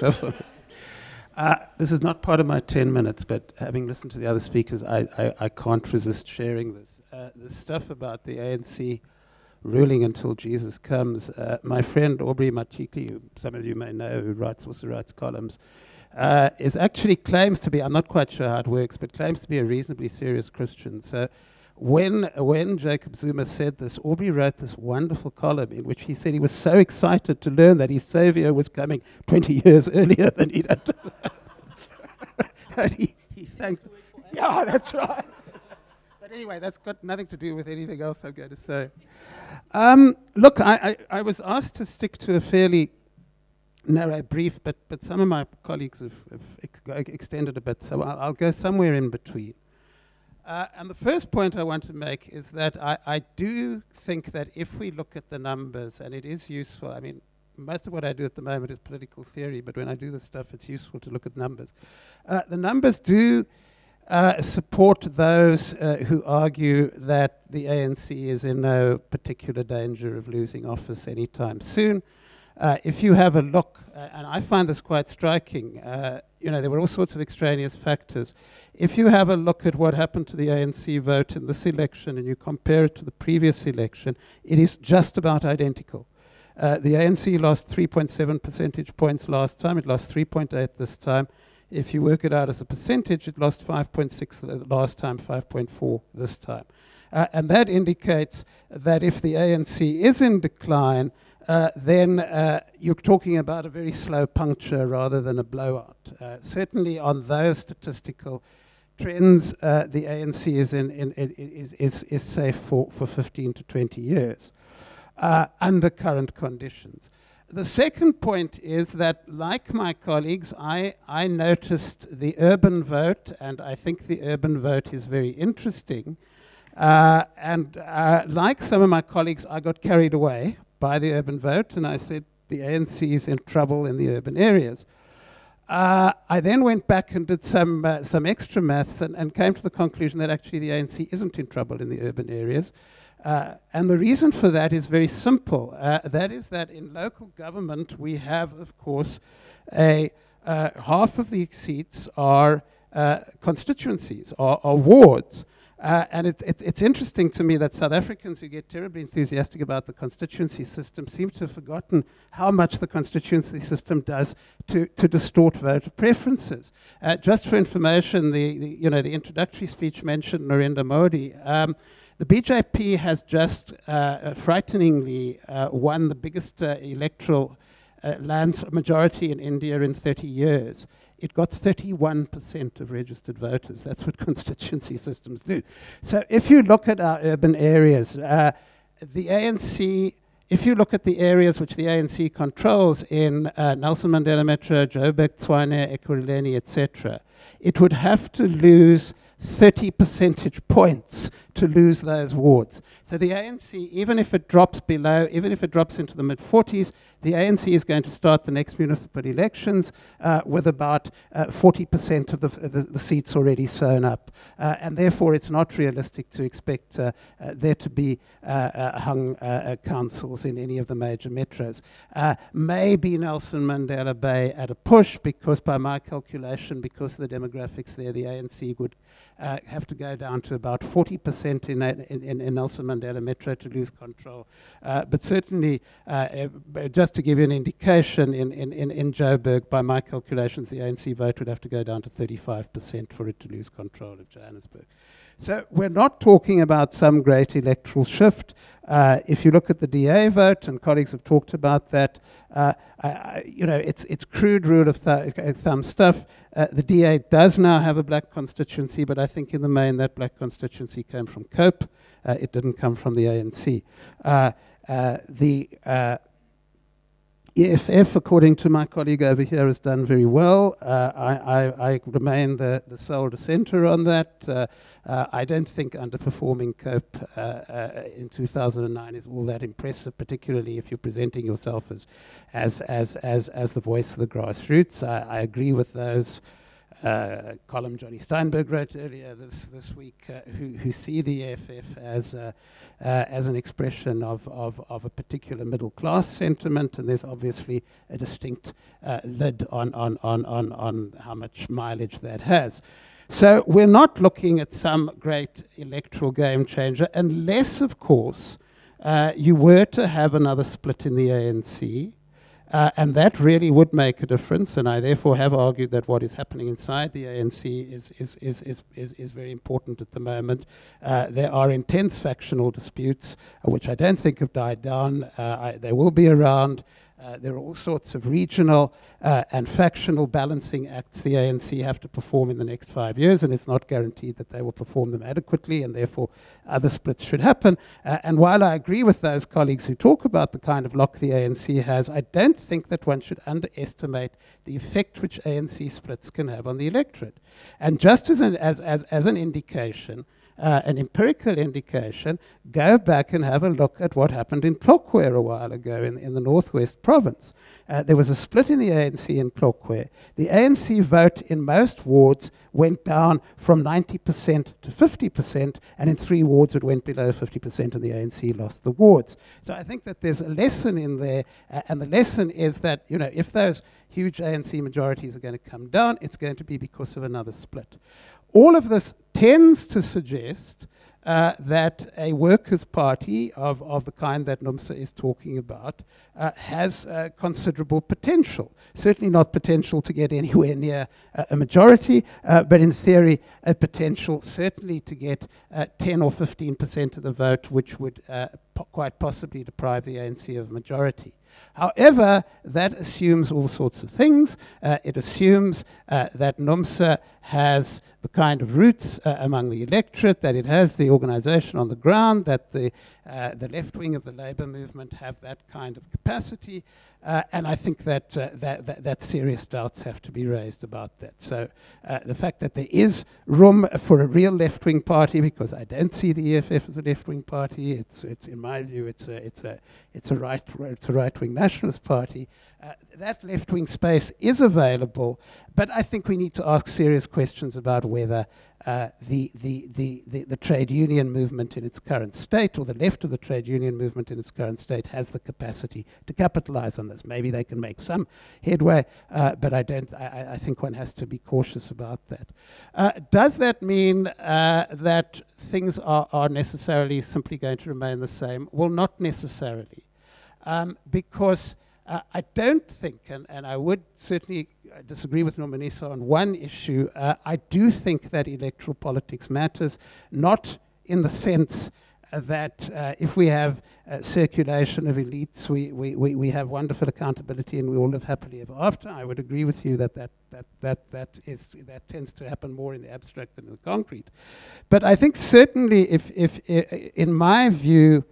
Uh, this is not part of my 10 minutes, but having listened to the other speakers, I, I, I can't resist sharing this. Uh, the stuff about the ANC ruling until Jesus comes. Uh, my friend Aubrey Matshiqi, who some of you may know, who writes also writes columns, uh, is actually claims to be, I'm not quite sure how it works, but claims to be a reasonably serious Christian. So when, when Jacob Zuma said this, Aubrey wrote this wonderful column in which he said he was so excited to learn that his savior was coming 20 years earlier than he'd and he, he thanked. Yeah, that's right. but anyway, that's got nothing to do with anything else I'm going to say. Um, look, I, I, I was asked to stick to a fairly narrow brief, but, but some of my colleagues have, have ex extended a bit, so I'll, I'll, go somewhere in between. Uh, and the first point I want to make is that I, I do think that if we look at the numbers, and it is useful, I mean, most of what I do at the moment is political theory, but when I do this stuff, it's useful to look at numbers. Uh, the numbers do uh, support those uh, who argue that the ANC is in no particular danger of losing office anytime soon. Uh, if you have a look, uh, and I find this quite striking, you know, there were all sorts of extraneous factors. If you have a look at what happened to the ANC vote in this election and you compare it to the previous election, it is just about identical. Uh, the ANC lost 3.7 percentage points last time, it lost 3.8 this time. If you work it out as a percentage, it lost 5.6 last time, 5.4 this time. Uh, and that indicates that if the ANC is in decline, uh, then uh, you're talking about a very slow puncture rather than a blowout. Uh, certainly on those statistical trends, uh, the ANC is, in, in, is, is, is safe for, for 15 to 20 years uh, under current conditions. The second point is that, like my colleagues, I, I noticed the urban vote, and I think the urban vote is very interesting. Uh, and like some of my colleagues, I got carried away by the urban vote, and I said the ANC is in trouble in the urban areas. Uh, I then went back and did some, uh, some extra maths and, and, came to the conclusion that actually the ANC isn't in trouble in the urban areas. Uh, and the reason for that is very simple. Uh, that is that in local government, we have, of course, a uh, half of the seats are uh, constituencies, or, or wards. Uh, and it's, it's, interesting to me that South Africans who get terribly enthusiastic about the constituency system seem to have forgotten how much the constituency system does to, to distort voter preferences. Uh, just for information, the, the, you know, the introductory speech mentioned Narendra Modi. Um, the BJP has just uh, frighteningly uh, won the biggest uh, electoral uh, land majority in India in 30 years it got 31% of registered voters. That's what constituency systems do. So if you look at our urban areas, uh, the ANC, if you look at the areas which the ANC controls in uh, Nelson Mandela Metro, Joburg, Tshwane, Ekurhuleni, etc., it would have to lose 30 percentage points to lose those wards. So the ANC, even if it drops below, even if it drops into the mid 40s, the ANC is going to start the next municipal elections uh, with about 40% uh, of the, the, the, seats already sewn up. Uh, and therefore, it's not realistic to expect uh, there to be hung councils in any of the major metros. maybe Nelson Mandela Bay at a push, because by my calculation, because of the demographics there, the ANC would have to go down to about 40% in, in, in, Nelson Mandela Metro to lose control. Uh, but certainly, uh, just to give you an indication, in, in, in, in Joburg, by my calculations, the ANC vote would have to go down to 35% for it to lose control of Johannesburg. So we're not talking about some great electoral shift. Uh, if you look at the DA vote, and colleagues have talked about that, uh, I, you know, it's, it's crude rule of th thumb stuff. Uh, the DA does now have a black constituency, but I think in the main that black constituency came from COPE. Uh, it didn't come from the ANC. Uh, uh, the EFF, according to my colleague over here, has done very well. Uh, I, I, I, remain the, the sole dissenter on that. Uh, uh, I don't think underperforming COPE uh, uh, in 2009 is all that impressive, particularly if you're presenting yourself as, as, as, as, as the voice of the grassroots. I, I agree with those uh, column Jonny Steinberg wrote earlier this, this week, uh, who, who see the EFF as, uh, uh, as an expression of, of, of a particular middle class sentiment, and there's obviously a distinct uh, lid on, on, on, on, on how much mileage that has. So we're not looking at some great electoral game changer, unless, of course, uh, you were to have another split in the ANC. Uh, and that really would make a difference, and I therefore have argued that what is happening inside the ANC is, is, is, is, is, is very important at the moment. Uh, there are intense factional disputes, uh, which I don't think have died down. Uh, I, they will be around. Uh, there are all sorts of regional uh, and factional balancing acts the ANC have to perform in the next five years, and it's not guaranteed that they will perform them adequately, and therefore other splits should happen. Uh, and while I agree with those colleagues who talk about the kind of lock the ANC has, I don't think that one should underestimate the effect which ANC splits can have on the electorate. And just as an, as, as, as an indication, uh, an empirical indication, go back and have a look at what happened in Tlokwe a while ago in, in the Northwest Province. Uh, there was a split in the ANC in Tlokwe. The ANC vote in most wards went down from 90% to 50%, and in three wards it went below 50%, and the ANC lost the wards. So I think that there's a lesson in there, uh, and the lesson is that, you know, if those huge ANC majorities are going to come down, it's going to be because of another split. All of this tends to suggest uh, that a workers' party of, of the kind that NUMSA is talking about uh, has uh, considerable potential. Certainly not potential to get anywhere near a majority, uh, but in theory, a potential certainly to get uh, 10 or 15% of the vote, which would uh, po quite possibly deprive the ANC of a majority. However, that assumes all sorts of things. Uh, it assumes uh, that NUMSA has the kind of roots uh, among the electorate, that it has the organization on the ground, that the, uh, the left wing of the labor movement have that kind of capacity. Uh, and I think that, uh, that, that, that, serious doubts have to be raised about that. So the fact that there is room for a real left-wing party, because I don't see the EFF as a left-wing party. It's, it's in my view, it's a, it's a, it's a right, it's a right-wing nationalist party. Uh, that left-wing space is available, but I think we need to ask serious questions about whether uh, the, the, the, the, the trade union movement in its current state, or the left of the trade union movement in its current state, has the capacity to capitalize on this. Maybe they can make some headway, uh, but I don't. I, I, think one has to be cautious about that. Uh, does that mean uh, that things are, are necessarily simply going to remain the same? Well, not necessarily, um, because uh, I don't think, and, and I would certainly uh, disagree with Nomboniso on one issue, uh, I do think that electoral politics matters, not in the sense uh, that uh, if we have uh, circulation of elites, we, we, we, we, have wonderful accountability and we all live happily ever after. I would agree with you that that, that, that, that, is, that tends to happen more in the abstract than in the concrete. But I think certainly, if, if in my view,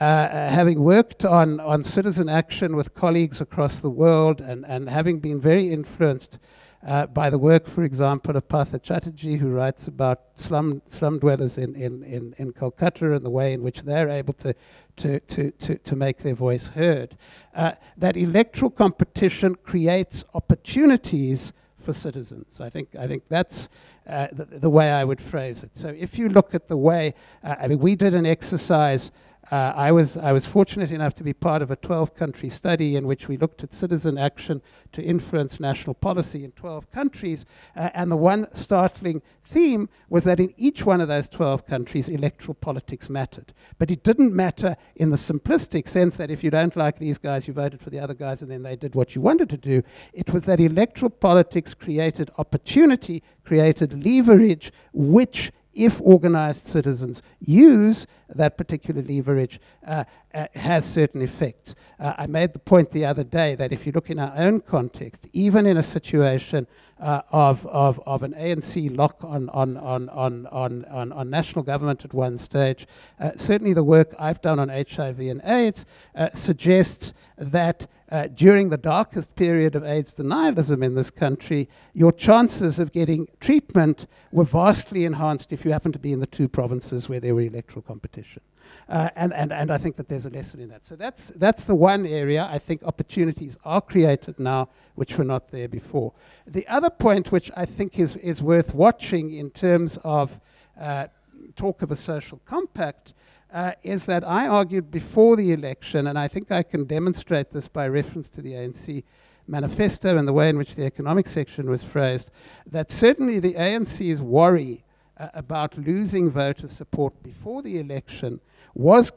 uh, uh, having worked on, on citizen action with colleagues across the world and, and having been very influenced uh, by the work, for example, of Partha Chatterjee, who writes about slum, slum dwellers in, in, in, in and the way in which they're able to, to, to, to, to make their voice heard, uh, that electoral competition creates opportunities for citizens. I think, I think that's uh, the, the, way I would phrase it. So if you look at the way, uh, I mean, we did an exercise uh, I, was, I was fortunate enough to be part of a 12 country study in which we looked at citizen action to influence national policy in 12 countries. Uh, and the one startling theme was that in each one of those 12 countries, electoral politics mattered. But it didn't matter in the simplistic sense that if you don't like these guys, you voted for the other guys and then they did what you wanted to do. It was that electoral politics created opportunity, created leverage, which if organized citizens use that particular leverage, uh, uh, has certain effects. Uh, I made the point the other day that if you look in our own context, even in a situation uh, of, of, of an ANC lock on, on, on, on, on, on, on national government at one stage, uh, certainly the work I've done on HIV and AIDS uh, suggests that uh, during the darkest period of AIDS denialism in this country, your chances of getting treatment were vastly enhanced if you happened to be in the two provinces where there were electoral competition. Uh, and, and, and I think that there's a lesson in that. So that's, that's the one area I think opportunities are created now which were not there before. The other point which I think is, is worth watching in terms of uh, talk of a social compact uh, is that I argued before the election, and I think I can demonstrate this by reference to the ANC manifesto and the way in which the economic section was phrased, that certainly the ANC's worry uh, about losing voter support before the election was,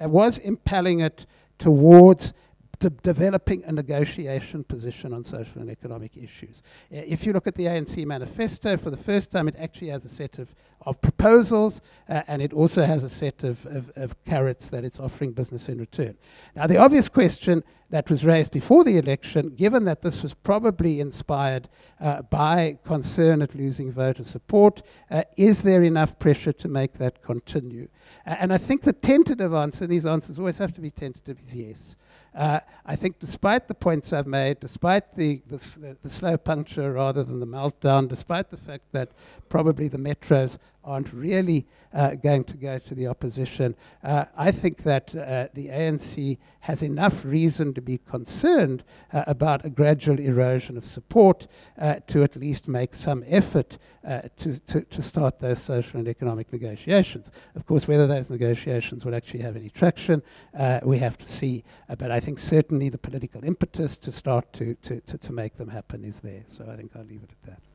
was impelling it towards de developing a negotiation position on social and economic issues. Uh, if you look at the ANC manifesto, for the first time, it actually has a set of, of proposals uh, and it also has a set of, of, of carrots that it's offering business in return. Now, the obvious question that was raised before the election, given that this was probably inspired uh, by concern at losing voter support, uh, is there enough pressure to make that continue? Uh, and I think the tentative answer, these answers always have to be tentative, is yes. Uh, I think despite the points I've made, despite the, the, the, slow puncture rather than the meltdown, despite the fact that probably the metros aren't really uh, going to go to the opposition, uh, I think that uh, the ANC has enough reason to be concerned uh, about a gradual erosion of support uh, to at least make some effort to, to, to, start those social and economic negotiations. Of course, whether those negotiations will actually have any traction, we have to see. but I think certainly the political impetus to start to, to, to, to make them happen is there. So I think I'll leave it at that.